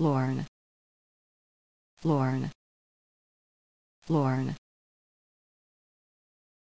Lorne. Lorne. Lorne.